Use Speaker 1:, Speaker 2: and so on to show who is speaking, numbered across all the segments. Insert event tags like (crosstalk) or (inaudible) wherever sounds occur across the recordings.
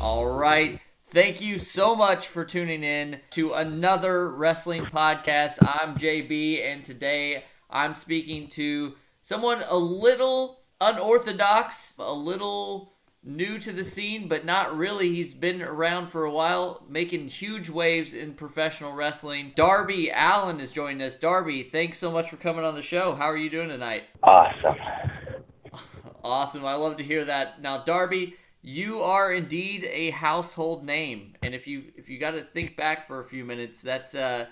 Speaker 1: All right. Thank you so much for tuning in to another wrestling podcast. I'm JB, and today I'm speaking to someone a little unorthodox, a little new to the scene, but not really. He's been around for a while, making huge waves in professional wrestling. Darby Allin is joining us. Darby, thanks so much for coming on the show. How are you doing tonight?
Speaker 2: Awesome. (laughs)
Speaker 1: Awesome. I love to hear that. Now, Darby, you are indeed a household name, and if you if you got to think back for a few minutes, that's uh,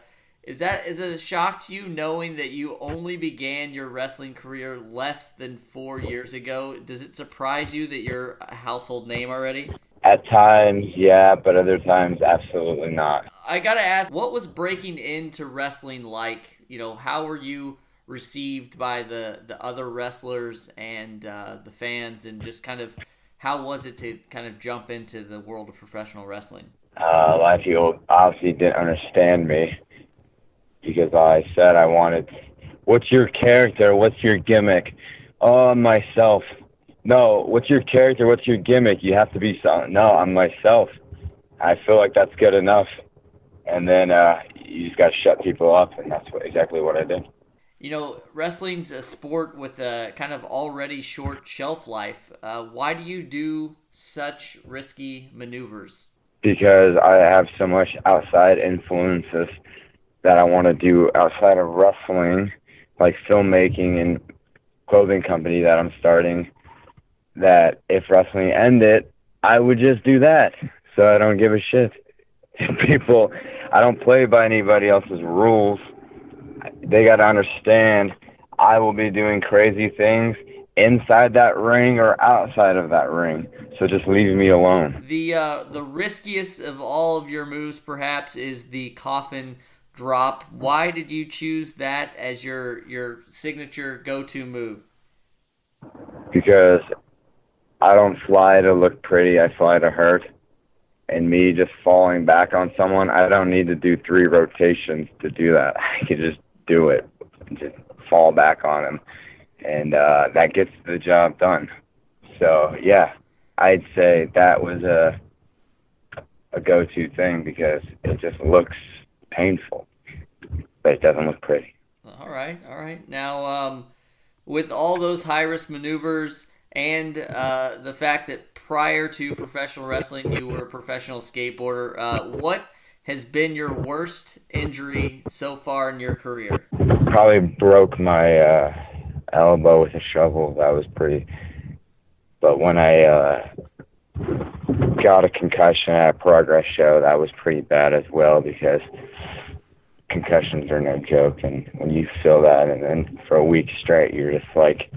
Speaker 1: is that is it a shock to you knowing that you only began your wrestling career less than four years ago? Does it surprise you that you're a household name already?
Speaker 2: At times, yeah, but other times, absolutely not.
Speaker 1: I gotta ask, what was breaking into wrestling like? You know, how were you received by the the other wrestlers and uh, the fans, and just kind of how was it to kind of jump into the world of professional wrestling?
Speaker 2: Uh, a lot of people obviously didn't understand me because I said I wanted, what's your character? What's your gimmick? Oh, I'm myself. No, what's your character? What's your gimmick? You have to be something. No, I'm myself. I feel like that's good enough. And then uh, you just got to shut people up, and that's what, exactly what I did
Speaker 1: you know, wrestling's a sport with a kind of already short shelf life. Uh, why do you do such risky maneuvers?
Speaker 2: Because I have so much outside influences that I want to do outside of wrestling, like filmmaking and clothing company that I'm starting. That if wrestling ended, I would just do that. So I don't give a shit. (laughs) People, I don't play by anybody else's rules they got to understand I will be doing crazy things inside that ring or outside of that ring. So just leave me alone.
Speaker 1: The uh, the riskiest of all of your moves, perhaps, is the coffin drop. Why did you choose that as your your signature go to move?
Speaker 2: Because I don't fly to look pretty. I fly to hurt. And me just falling back on someone, I don't need to do three rotations to do that. (laughs) I could just do it, and just fall back on him, and uh, that gets the job done. So yeah, I'd say that was a a go-to thing because it just looks painful, but it doesn't look pretty.
Speaker 1: All right, all right. Now, um, with all those high-risk maneuvers and uh, the fact that prior to professional wrestling you were a professional skateboarder, uh, what has been your worst injury so far in your career?
Speaker 2: Probably broke my uh, elbow with a shovel. That was pretty. But when I uh, got a concussion at a progress show, that was pretty bad as well because concussions are no joke. And when you feel that, and then for a week straight, you're just like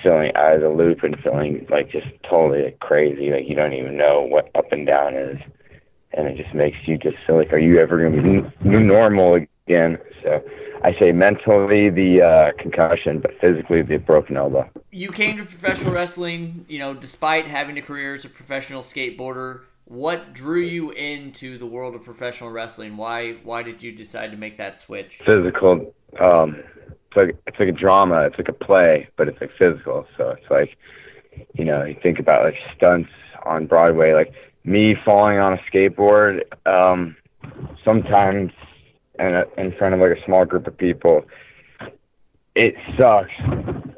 Speaker 2: feeling out of the loop and feeling like just totally like crazy. Like you don't even know what up and down is and it just makes you just feel like, are you ever going to be new normal again? So I say mentally the uh, concussion, but physically the broken elbow.
Speaker 1: You came to professional wrestling, you know, despite having a career as a professional skateboarder. What drew you into the world of professional wrestling? Why why did you decide to make that switch?
Speaker 2: Physical. Um, it's like it's like a drama. It's like a play, but it's like physical. So it's like, you know, you think about like stunts on Broadway, like me falling on a skateboard um, sometimes in, in front of like a small group of people, it sucks.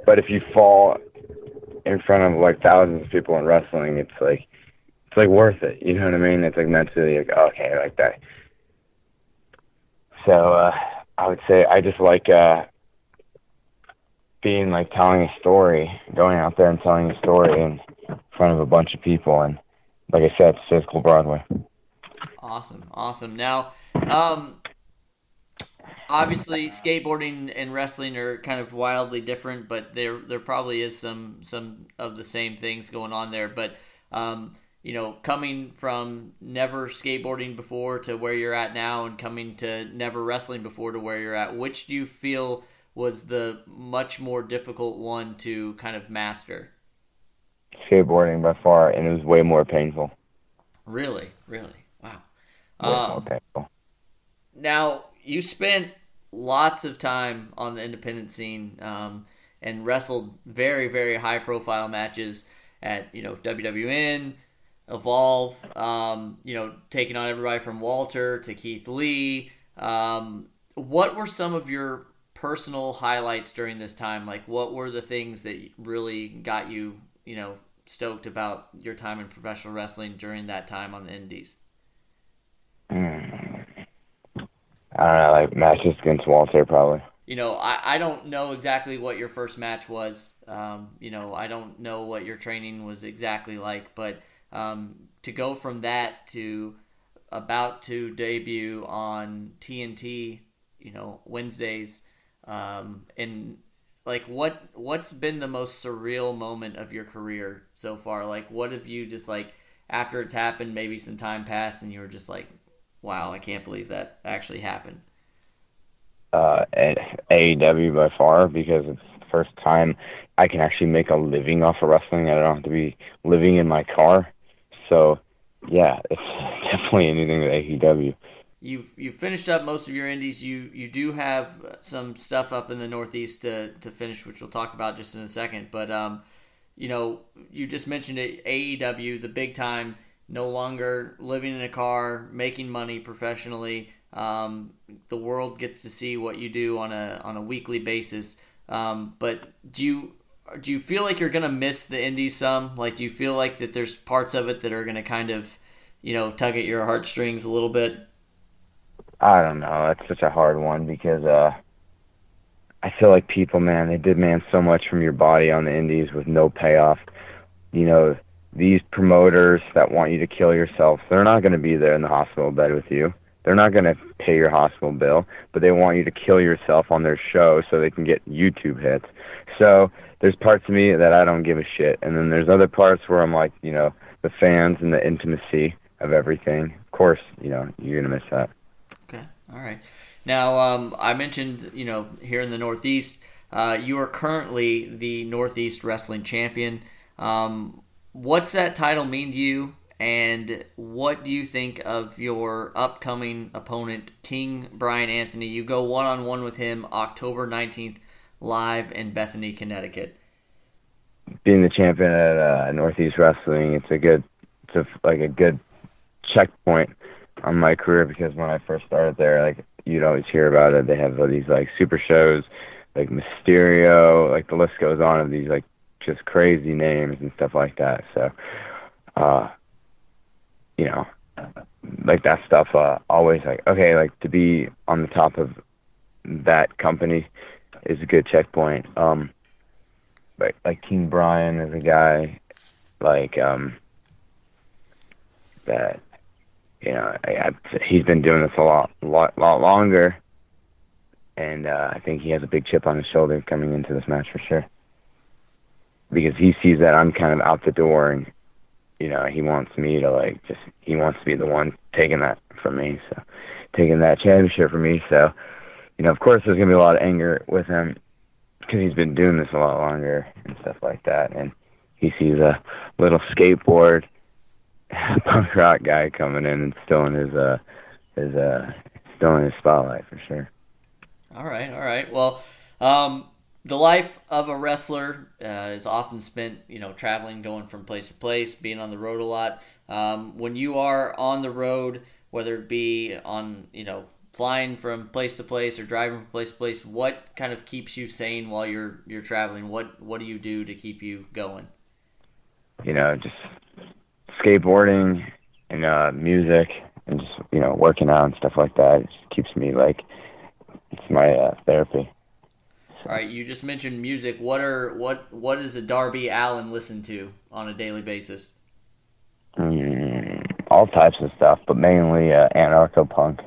Speaker 2: But if you fall in front of like thousands of people in wrestling, it's like it's like worth it. You know what I mean? It's like mentally like okay, like that. So uh, I would say I just like uh, being like telling a story, going out there and telling a story in front of a bunch of people and like I said, physical Broadway.
Speaker 1: Awesome, awesome. Now, um, obviously, skateboarding and wrestling are kind of wildly different, but there there probably is some some of the same things going on there. But um, you know, coming from never skateboarding before to where you're at now, and coming to never wrestling before to where you're at, which do you feel was the much more difficult one to kind of master?
Speaker 2: Skateboarding by far, and it was way more painful.
Speaker 1: Really, really, wow.
Speaker 2: Um, painful.
Speaker 1: Now you spent lots of time on the independent scene um, and wrestled very, very high-profile matches at you know WWN, evolve. Um, you know, taking on everybody from Walter to Keith Lee. Um, what were some of your personal highlights during this time? Like, what were the things that really got you, you know, stoked about your time in professional wrestling during that time on the Indies?
Speaker 2: Mm. I don't know, like matches against Walter, probably.
Speaker 1: You know, I, I don't know exactly what your first match was. Um, you know, I don't know what your training was exactly like, but um, to go from that to about to debut on TNT, you know, Wednesdays, um, and like what what's been the most surreal moment of your career so far? Like, what have you just like after it's happened, maybe some time passed, and you were just like, wow, I can't believe that actually happened.
Speaker 2: Uh, AEW by far because it's the first time I can actually make a living off of wrestling. I don't have to be living in my car. So, yeah, it's (laughs) definitely anything with AEW.
Speaker 1: You've you finished up most of your indies. You you do have some stuff up in the Northeast to, to finish, which we'll talk about just in a second. But um, you know, you just mentioned it, AEW, the big time no longer living in a car, making money professionally. Um, the world gets to see what you do on a on a weekly basis. Um, but do you do you feel like you're gonna miss the indies some? Like, do you feel like that there's parts of it that are gonna kind of, you know, tug at your heartstrings a little bit?
Speaker 2: I don't know. That's such a hard one because uh, I feel like people, man, they demand so much from your body on the indies with no payoff. You know, these promoters that want you to kill yourself, they're not going to be there in the hospital bed with you. They're not going to pay your hospital bill, but they want you to kill yourself on their show so they can get YouTube hits. So there's parts of me that I don't give a shit, and then there's other parts where I'm like, you know, the fans and the intimacy of everything. Of course, you know, you're gonna miss that.
Speaker 1: All right. Now, um, I mentioned, you know, here in the Northeast, uh, you are currently the Northeast Wrestling Champion. Um, what's that title mean to you? And what do you think of your upcoming opponent, King Brian Anthony? You go one on one with him October 19th, live in Bethany, Connecticut.
Speaker 2: Being the champion at uh, Northeast Wrestling, it's a good, it's a, like a good checkpoint on my career because when I first started there, like you'd always hear about it. They have all these like super shows, like Mysterio, like the list goes on of these like just crazy names and stuff like that. So, uh, you know, like that stuff, uh, always like, okay, like to be on the top of that company is a good checkpoint. Um, but like King Brian is a guy, like, um, that, you know, I, I, he's been doing this a lot, lot, lot longer. And, uh, I think he has a big chip on his shoulder coming into this match for sure because he sees that I'm kind of out the door and you know he wants me to like just he wants to be the one taking that from me so taking that championship from me so you know of course there's gonna be a lot of anger with him because he's been doing this a lot longer and stuff like that and he sees a little skateboard (laughs) punk rock guy coming in and stealing his uh his uh still in his spotlight for sure
Speaker 1: all right all right well um the life of a wrestler uh, is often spent, you know, traveling, going from place to place, being on the road a lot. Um, when you are on the road, whether it be on, you know, flying from place to place or driving from place to place, what kind of keeps you sane while you're you're traveling? What what do you do to keep you going?
Speaker 2: You know, just skateboarding and uh, music and just you know working out and stuff like that. It just keeps me like it's my uh, therapy.
Speaker 1: All right, you just mentioned music. What are what what does a Darby Allin listen to on a daily basis?
Speaker 2: Mm, all types of stuff, but mainly uh, anarcho punk,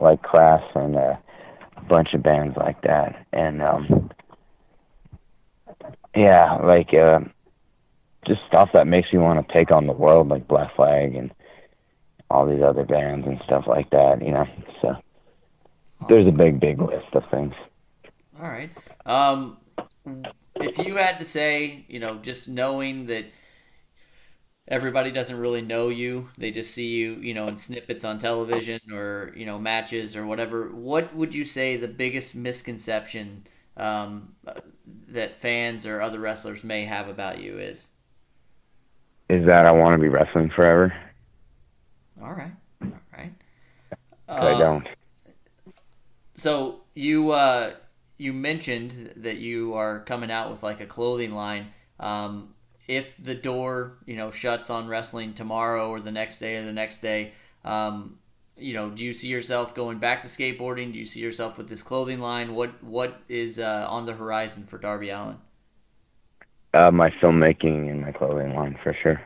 Speaker 2: like Crass and uh, a bunch of bands like that. And um, yeah, like uh, just stuff that makes you want to take on the world, like Black Flag and all these other bands and stuff like that. You know, so awesome. there's a big, big list of things.
Speaker 1: All right. Um, if you had to say, you know, just knowing that everybody doesn't really know you, they just see you, you know, in snippets on television or you know matches or whatever. What would you say the biggest misconception um, that fans or other wrestlers may have about you is?
Speaker 2: Is that I want to be wrestling forever.
Speaker 1: All right, all right.
Speaker 2: But I
Speaker 1: Uh,
Speaker 2: don't.
Speaker 1: So you uh, you mentioned that you are coming out with like a clothing line. Um, if the door you know shuts on wrestling tomorrow or the next day or the next day, um, you know, do you see yourself going back to skateboarding? Do you see yourself with this clothing line? What what is uh, on the horizon for Darby Allin?
Speaker 2: Uh, my filmmaking and my clothing line for sure.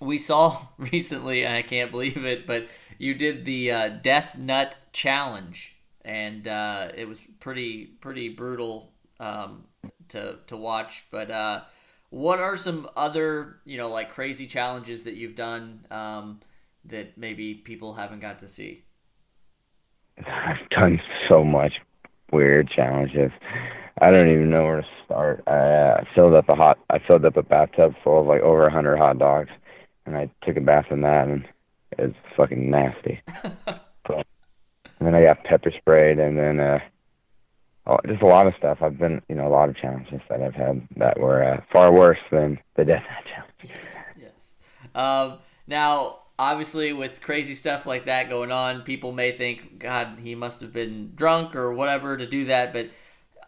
Speaker 1: we saw (laughs) recently, and I can't believe it, but you did the uh, Death Nut Challenge, and uh, it was pretty pretty brutal um, to to watch. But uh, what are some other you know like crazy challenges that you've done um, that maybe people haven't got to see? (laughs)
Speaker 2: I've done so much weird challenges. I don't even know where to start. I uh, filled up a hot. I filled up a bathtub full of like over a hundred hot dogs, and I took a bath in that, and it's fucking nasty. (laughs) but, and then I got pepper sprayed, and then uh, oh, just a lot of stuff. I've been, you know, a lot of challenges that I've had that were uh, far worse than the death challenge.
Speaker 1: Yes. Yes. Um, now, obviously, with crazy stuff like that going on, people may think, God, he must have been drunk or whatever to do that. But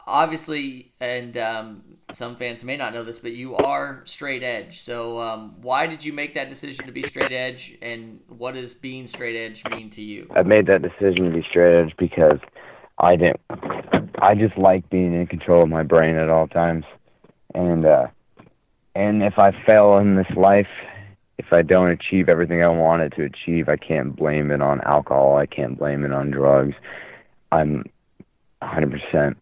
Speaker 1: obviously, and um, some fans may not know this, but you are straight edge. So, um, why did you make that decision to be straight edge, and what does being straight edge mean to you?
Speaker 2: I made that decision to be straight edge because I didn't. I just like being in control of my brain at all times, and uh, and if I fail in this life, if I don't achieve everything I wanted to achieve, I can't blame it on alcohol. I can't blame it on drugs. I'm 100%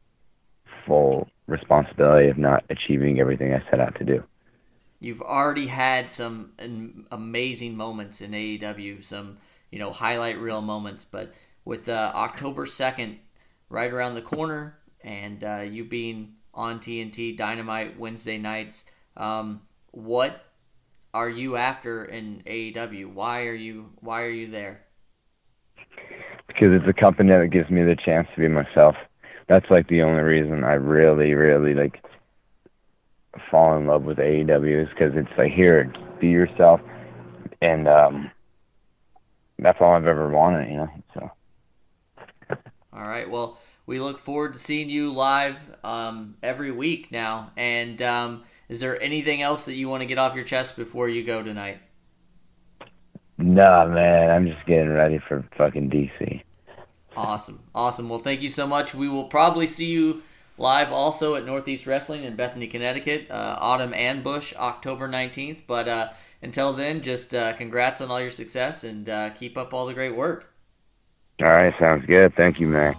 Speaker 2: full responsibility of not achieving everything I set out to do.
Speaker 1: You've already had some amazing moments in AEW, some you know highlight reel moments, but with uh, October second right around the corner, and uh, you being on TNT Dynamite Wednesday nights, um, what are you after in AEW? Why are you Why are you there?
Speaker 2: because it's a company that gives me the chance to be myself. That's like the only reason I really, really like fall in love with AEW is because it's like here, be yourself, and um, that's all I've ever wanted, you know. So
Speaker 1: All right. Well, we look forward to seeing you live um, every week now. And um, is there anything else that you want to get off your chest before you go tonight?
Speaker 2: nah, man, I'm just getting ready for fucking DC.
Speaker 1: Awesome. Awesome. Well, thank you so much. We will probably see you live also at Northeast Wrestling in Bethany, Connecticut, uh, Autumn Ambush, October 19th. But uh, until then, just uh, congrats on all your success and uh, keep up all the great work.
Speaker 2: All right, sounds good. Thank you, man.